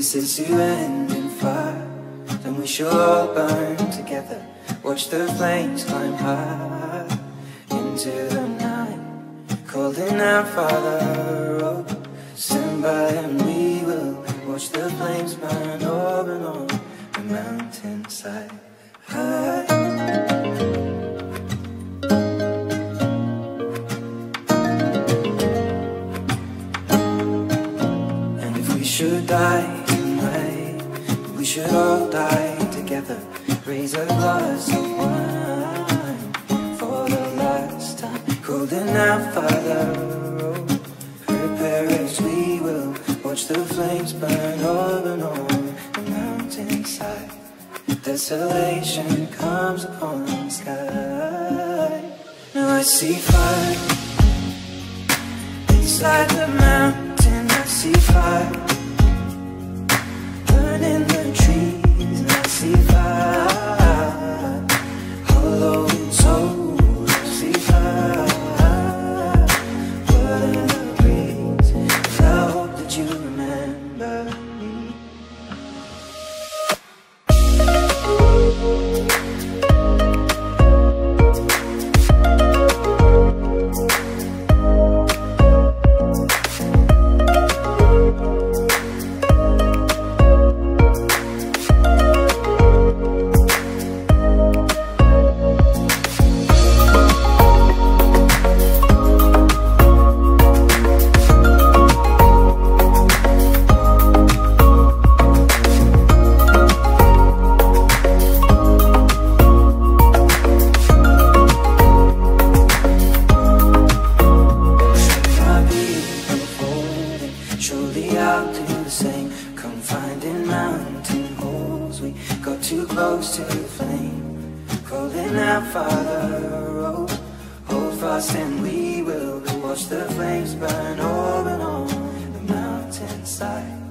this is to end in fire, then we shall all burn together. Watch the flames climb high into the night, calling out, Father, oh, stand by and we will watch the flames burn over and on the mountainside. High. And if we should die tonight, we should all die together. Raise a glass of wine for the last time. Holding out, Father, oh, prepare as we will. Watch the flames burn over and on the mountainside. Desolation comes upon the sky. Now I see fire. Inside the mountain, I see fire Surely I'll do the same. Come finding mountain holes. We got too close to the flame. Calling out, Father, oh, hold fast and we will watch the flames burn over and on the mountainside.